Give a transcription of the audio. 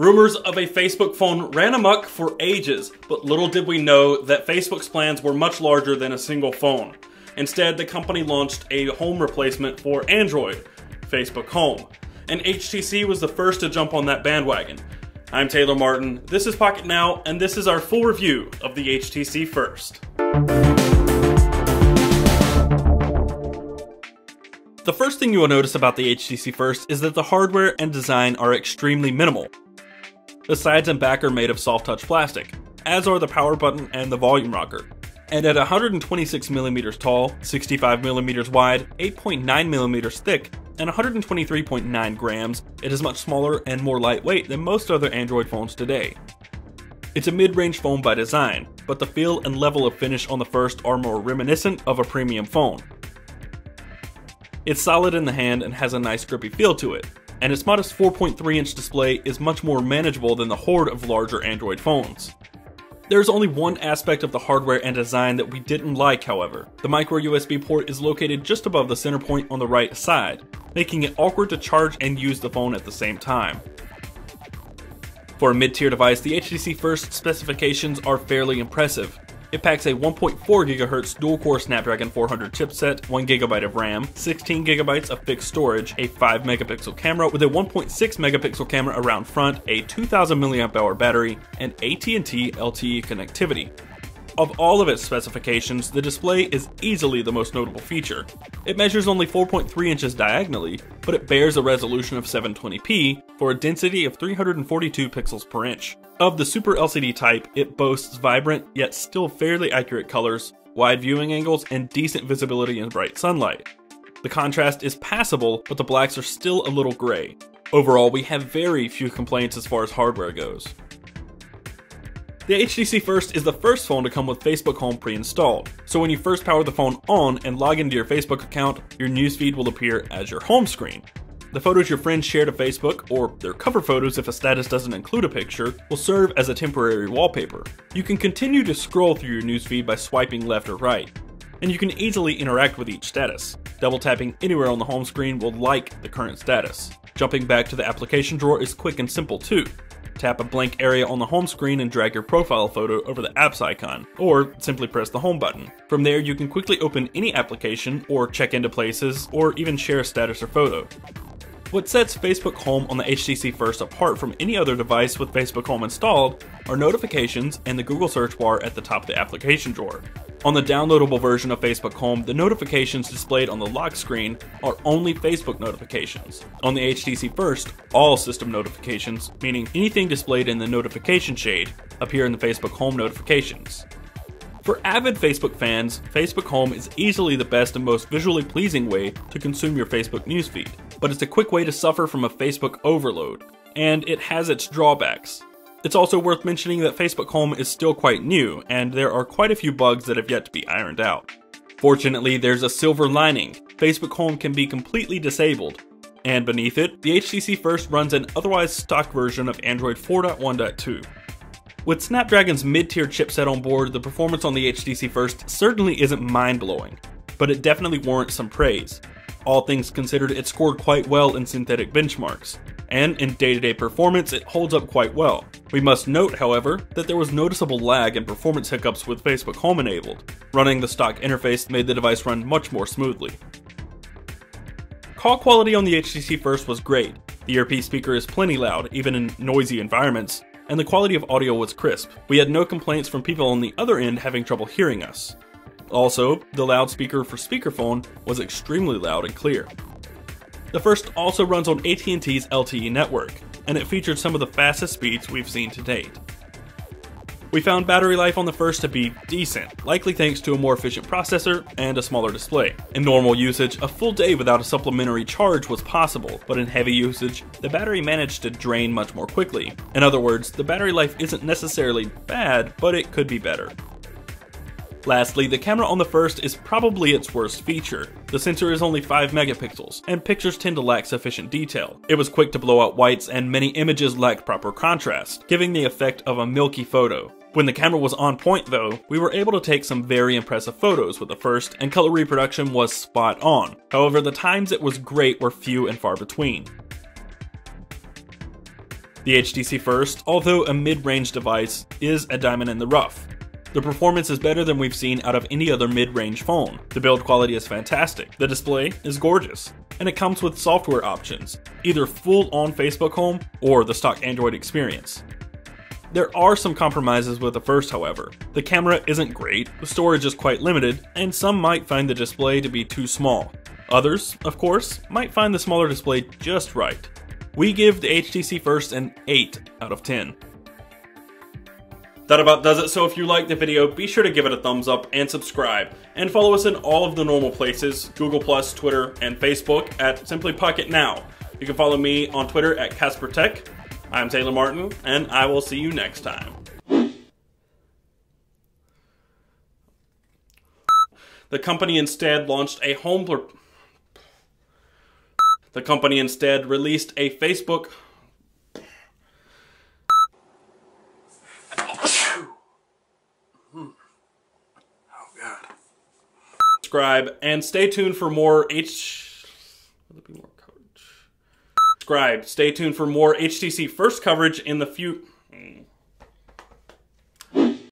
Rumors of a Facebook phone ran amok for ages, but little did we know that Facebook's plans were much larger than a single phone. Instead, the company launched a home replacement for Android, Facebook Home. And HTC was the first to jump on that bandwagon. I'm Taylor Martin, this is Pocketnow, and this is our full review of the HTC First. The first thing you will notice about the HTC First is that the hardware and design are extremely minimal. The sides and back are made of soft touch plastic, as are the power button and the volume rocker. And at 126mm tall, 65mm wide, 8.9mm thick, and 123.9 grams, it is much smaller and more lightweight than most other Android phones today. It's a mid-range phone by design, but the feel and level of finish on the first are more reminiscent of a premium phone. It's solid in the hand and has a nice grippy feel to it, and its modest 4.3 inch display is much more manageable than the horde of larger Android phones. There's only one aspect of the hardware and design that we didn't like, however. The micro USB port is located just above the center point on the right side, making it awkward to charge and use the phone at the same time. For a mid-tier device, the HTC First specifications are fairly impressive. It packs a 1.4 GHz dual-core Snapdragon 400 chipset, 1GB of RAM, 16GB of fixed storage, a 5 megapixel camera with a 1.6 megapixel camera around front, a 2000 mAh battery, and AT&T LTE connectivity. Of all of its specifications, the display is easily the most notable feature. It measures only 4.3 inches diagonally, but it bears a resolution of 720p for a density of 342 pixels per inch. Of the Super LCD type, it boasts vibrant yet still fairly accurate colors, wide viewing angles, and decent visibility in bright sunlight. The contrast is passable, but the blacks are still a little gray. Overall, we have very few complaints as far as hardware goes. The HTC First is the first phone to come with Facebook Home pre-installed, so when you first power the phone on and log into your Facebook account, your newsfeed will appear as your home screen. The photos your friends share to Facebook, or their cover photos if a status doesn't include a picture, will serve as a temporary wallpaper. You can continue to scroll through your newsfeed by swiping left or right, and you can easily interact with each status. Double tapping anywhere on the home screen will like the current status. Jumping back to the application drawer is quick and simple too. Tap a blank area on the home screen and drag your profile photo over the apps icon, or simply press the home button. From there, you can quickly open any application, or check into places, or even share a status or photo. What sets Facebook Home on the HTC First apart from any other device with Facebook Home installed are notifications and the Google search bar at the top of the application drawer. On the downloadable version of Facebook Home, the notifications displayed on the lock screen are only Facebook notifications. On the HTC First, all system notifications, meaning anything displayed in the notification shade, appear in the Facebook Home notifications. For avid Facebook fans, Facebook Home is easily the best and most visually pleasing way to consume your Facebook newsfeed, but it's a quick way to suffer from a Facebook overload, and it has its drawbacks. It's also worth mentioning that Facebook Home is still quite new, and there are quite a few bugs that have yet to be ironed out. Fortunately, there's a silver lining. Facebook Home can be completely disabled, and beneath it, the HTC First runs an otherwise stock version of Android 4.1.2. With Snapdragon's mid-tier chipset on board, the performance on the HTC First certainly isn't mind-blowing, but it definitely warrants some praise. All things considered, it scored quite well in synthetic benchmarks, and in day-to-day performance it holds up quite well. We must note, however, that there was noticeable lag and performance hiccups with Facebook Home enabled. Running the stock interface made the device run much more smoothly. Call quality on the HTC First was great. The earpiece speaker is plenty loud, even in noisy environments, and the quality of audio was crisp. We had no complaints from people on the other end having trouble hearing us. Also, the loudspeaker for speakerphone was extremely loud and clear. The first also runs on AT&T's LTE network, and it featured some of the fastest speeds we've seen to date. We found battery life on the first to be decent, likely thanks to a more efficient processor and a smaller display. In normal usage, a full day without a supplementary charge was possible, but in heavy usage, the battery managed to drain much more quickly. In other words, the battery life isn't necessarily bad, but it could be better. Lastly, the camera on the first is probably its worst feature. The sensor is only 5 megapixels, and pictures tend to lack sufficient detail. It was quick to blow out whites and many images lacked proper contrast, giving the effect of a milky photo. When the camera was on point though, we were able to take some very impressive photos with the first, and color reproduction was spot on. However, the times it was great were few and far between. The HTC First, although a mid-range device, is a diamond in the rough. The performance is better than we've seen out of any other mid-range phone. The build quality is fantastic, the display is gorgeous, and it comes with software options, either full-on Facebook Home or the stock Android experience. There are some compromises with the first, however. The camera isn't great, the storage is quite limited, and some might find the display to be too small. Others, of course, might find the smaller display just right. We give the HTC First an 8 out of 10. That about does it, so if you liked the video, be sure to give it a thumbs up and subscribe. And follow us in all of the normal places, Google+, Twitter, and Facebook at Simply Pocket Now. You can follow me on Twitter at Casper Tech. I'm Taylor Martin, and I will see you next time. The company instead launched a home... The company instead released a Facebook. Subscribe and stay tuned for more H. More Subscribe. Stay tuned for more HTC first coverage in the future. Hmm.